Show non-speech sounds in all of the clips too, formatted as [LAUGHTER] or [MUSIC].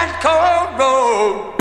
that cold road.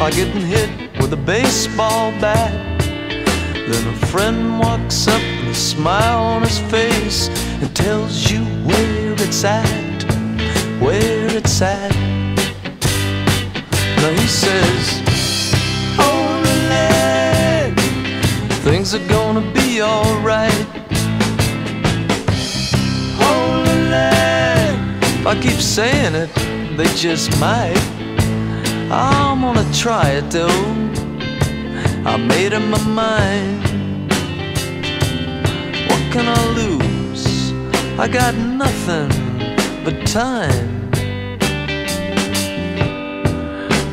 are getting hit with a baseball bat. Then a friend walks up with a smile on his face and tells you where it's at, where it's at. Now he says, Holy, things are gonna be alright. if I keep saying it, they just might. I'm gonna try it though. I made up my mind. What can I lose? I got nothing but time.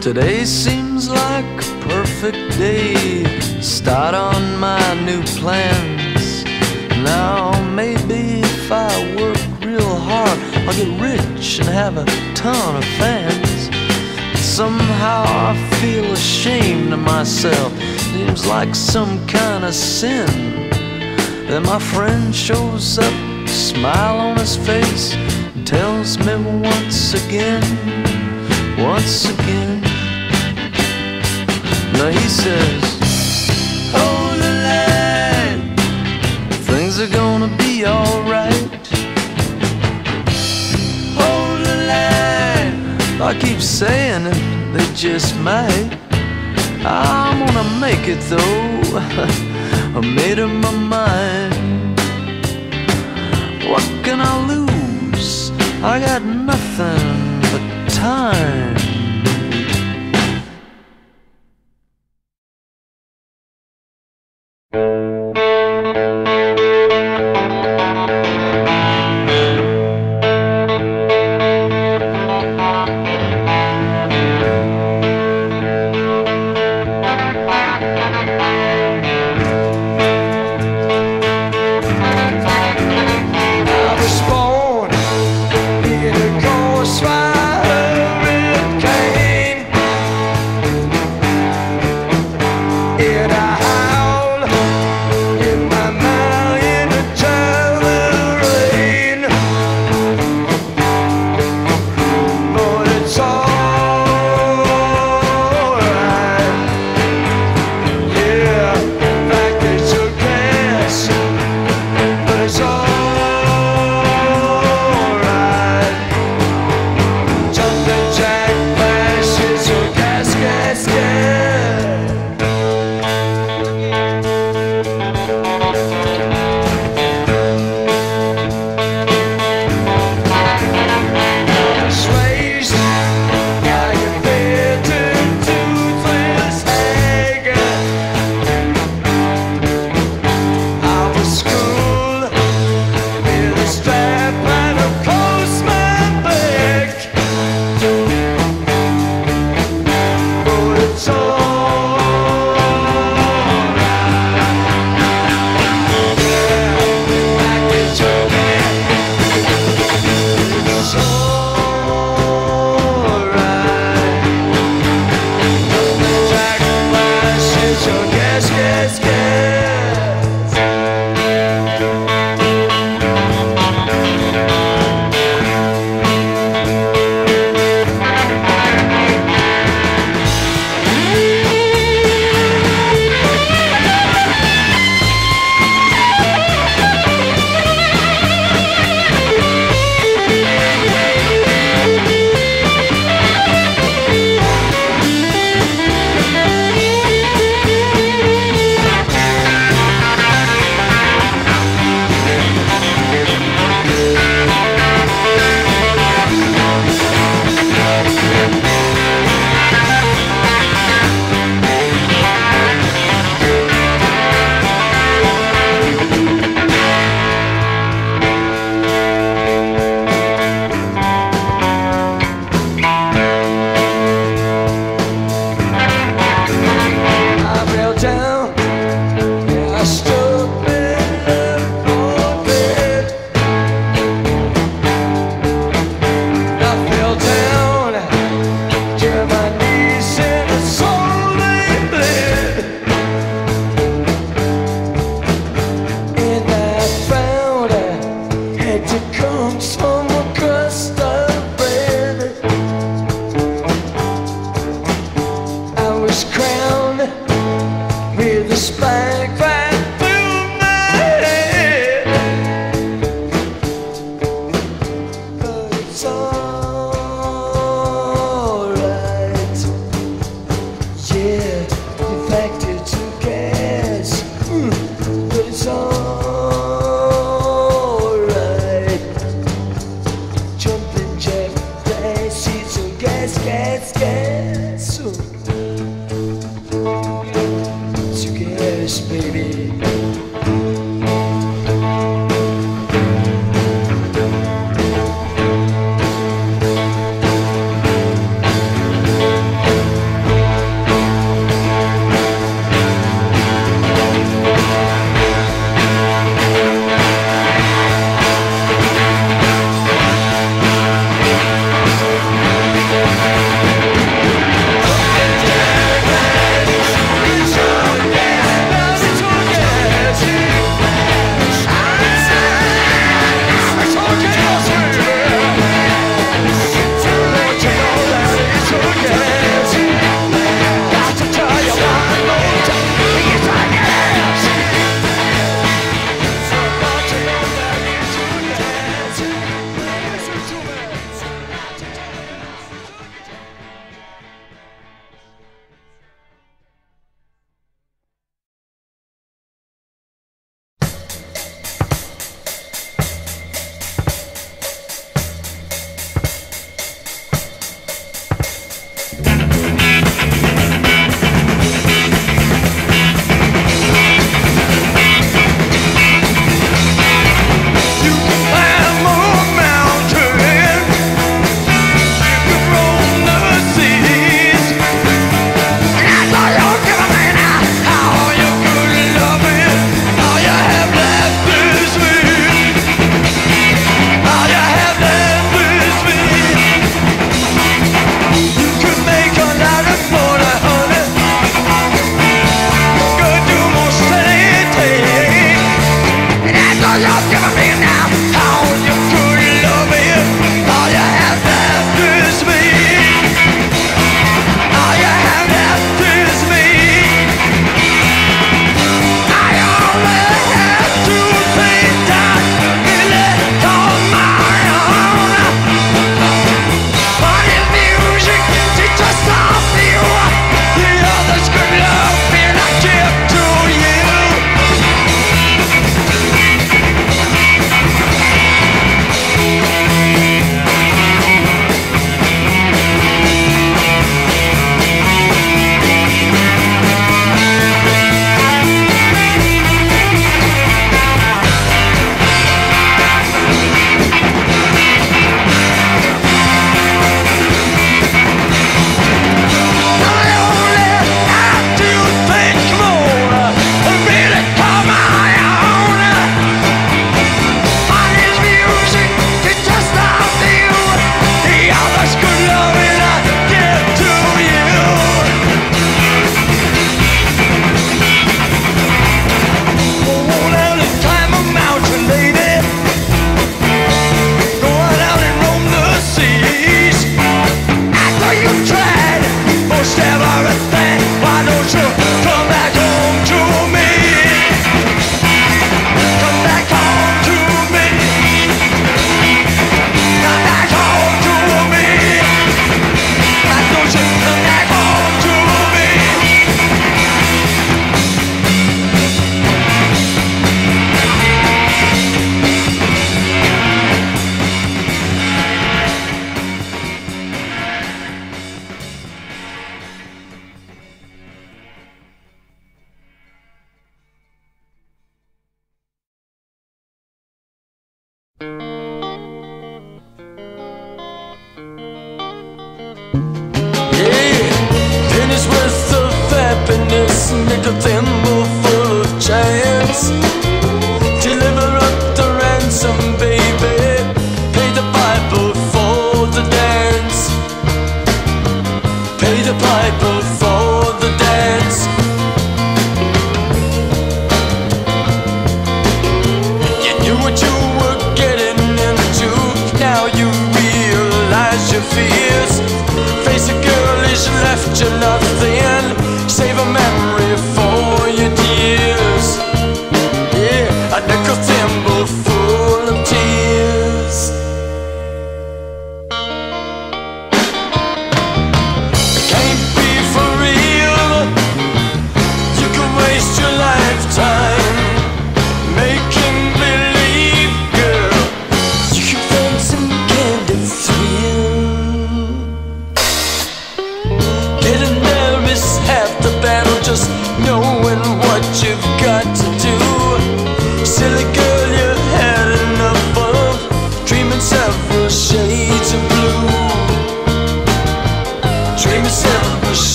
Today seems like a perfect day. Start on my new plans. Now, maybe if I work real hard, I'll get rich and have a ton of fans. Somehow I feel ashamed of myself. Seems like some kind of sin. Then my friend shows up, smile on his face, tells me once again, once again. Now he says, I keep saying it, they just might. I'm gonna make it though. [LAUGHS] I made up my mind. What can I lose? I got nothing but time.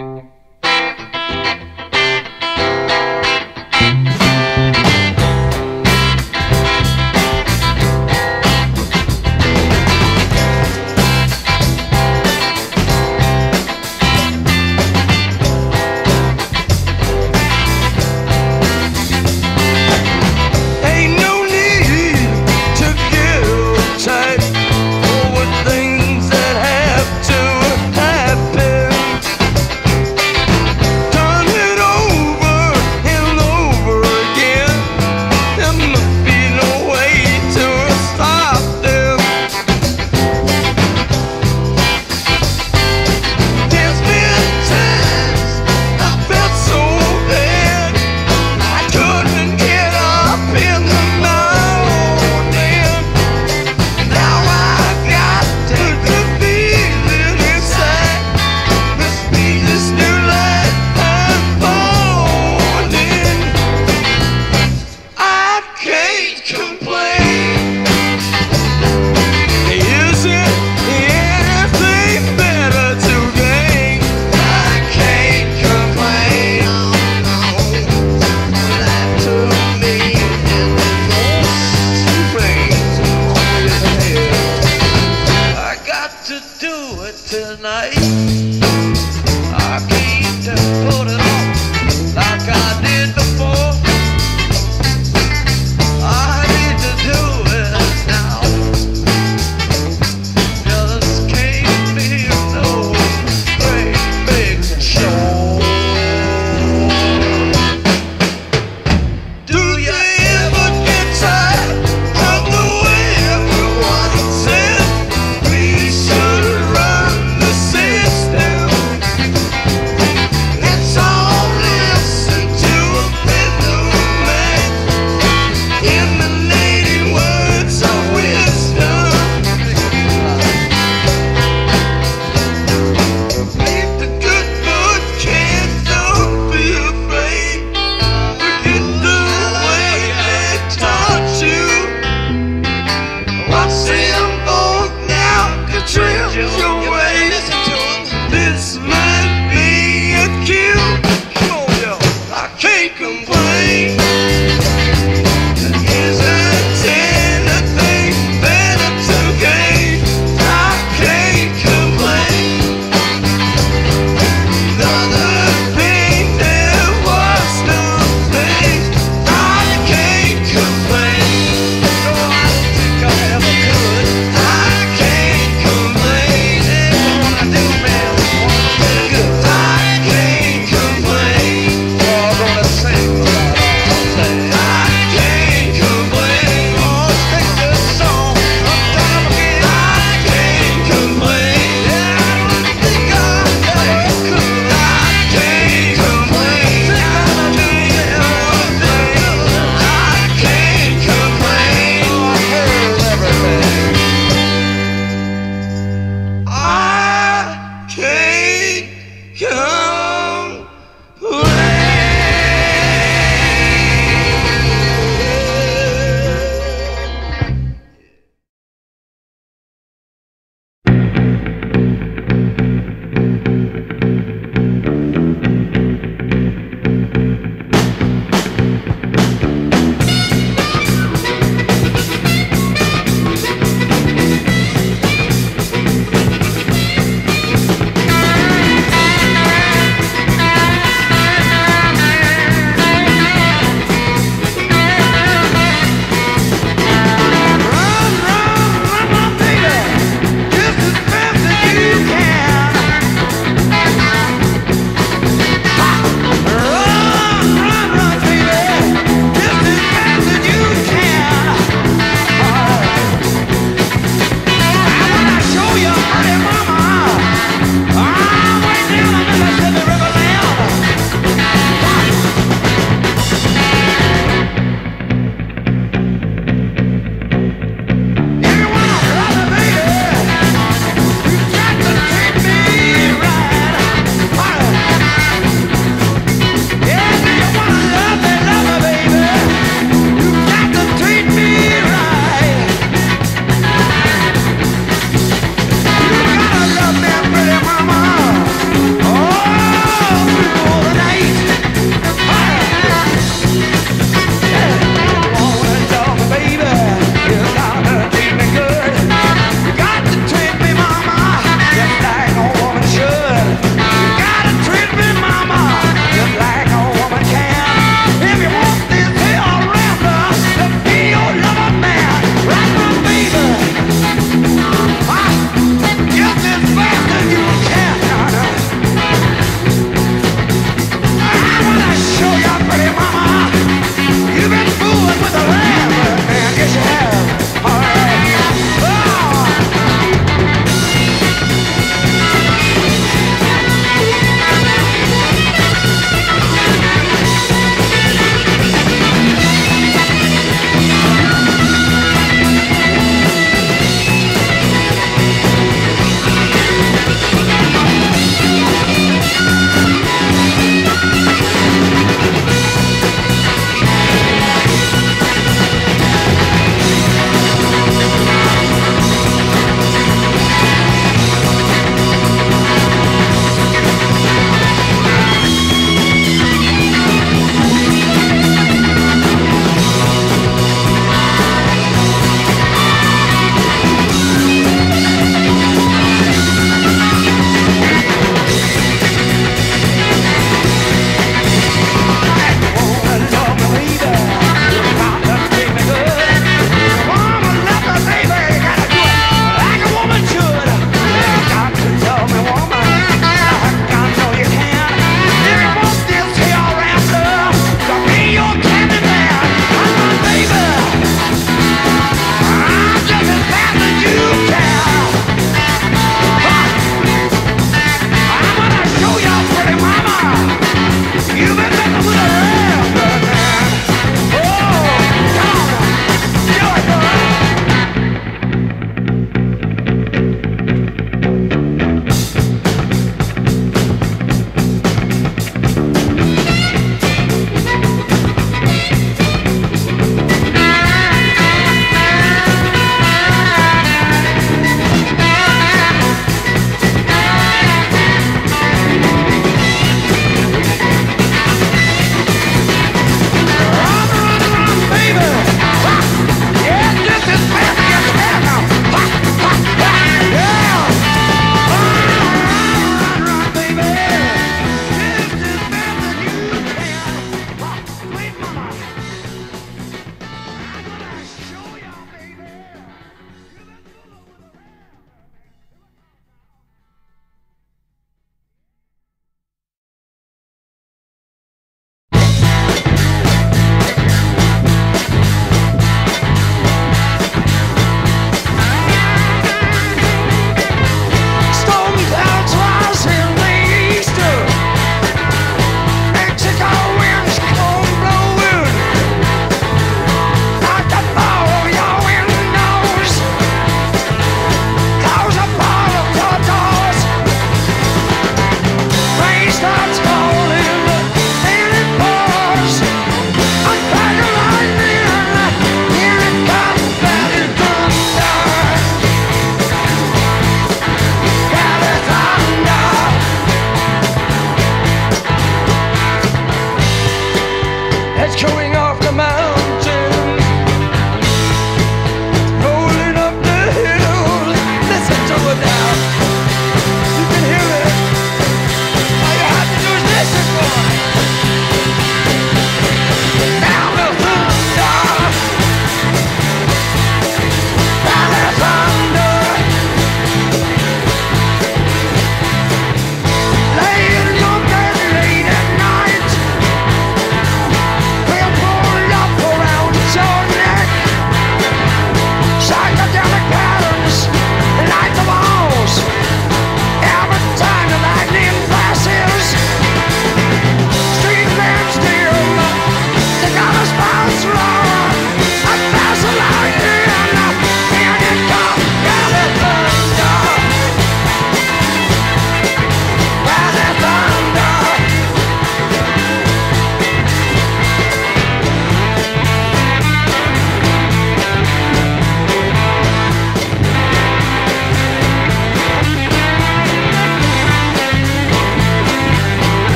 Tonight.